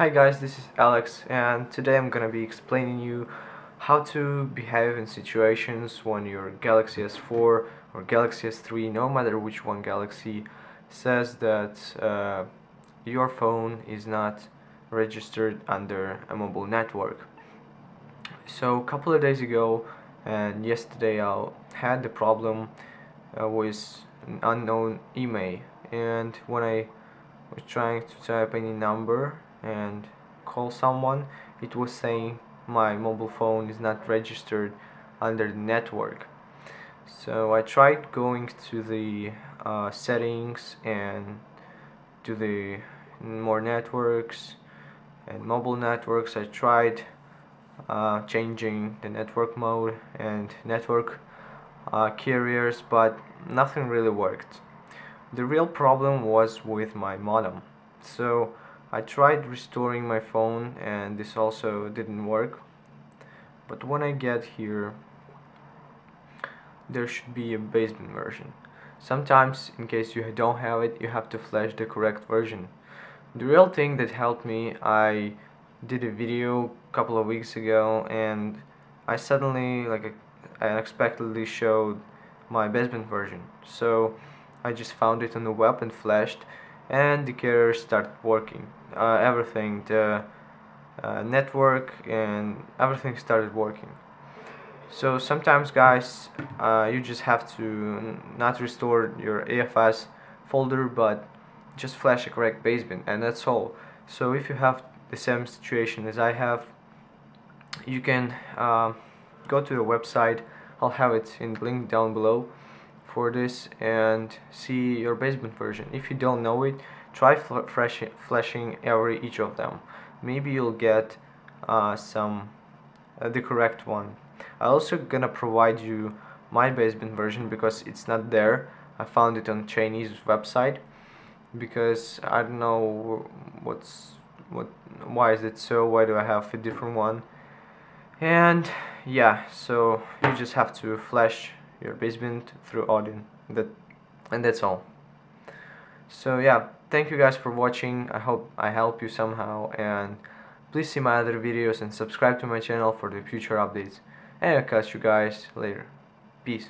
Hi guys, this is Alex and today I'm gonna be explaining you how to behave in situations when your Galaxy S4 or Galaxy S3, no matter which one Galaxy, says that uh, your phone is not registered under a mobile network. So a couple of days ago and yesterday I had the problem uh, with an unknown IMEI and when I was trying to type any number and call someone it was saying my mobile phone is not registered under the network. So I tried going to the uh, settings and to the more networks and mobile networks. I tried uh, changing the network mode and network uh, carriers but nothing really worked. The real problem was with my modem. So I tried restoring my phone and this also didn't work. But when I get here, there should be a baseband version. Sometimes, in case you don't have it, you have to flash the correct version. The real thing that helped me, I did a video a couple of weeks ago and I suddenly, like, unexpectedly showed my baseband version. So I just found it on the web and flashed and the carrier started working. Uh, everything the uh, network and everything started working. So sometimes guys uh, you just have to not restore your EFS folder but just flash a correct baseband and that's all. So if you have the same situation as I have you can uh, go to the website. I'll have it in the link down below for this and see your baseband version. If you don't know it, try fl flashing every each of them. Maybe you'll get uh, some uh, the correct one. I also gonna provide you my baseband version because it's not there. I found it on Chinese website because I don't know what's what why is it so why do I have a different one and yeah so you just have to flash your baseband through Odin that and that's all. So yeah thank you guys for watching. I hope I help you somehow and please see my other videos and subscribe to my channel for the future updates. And I'll catch you guys later. Peace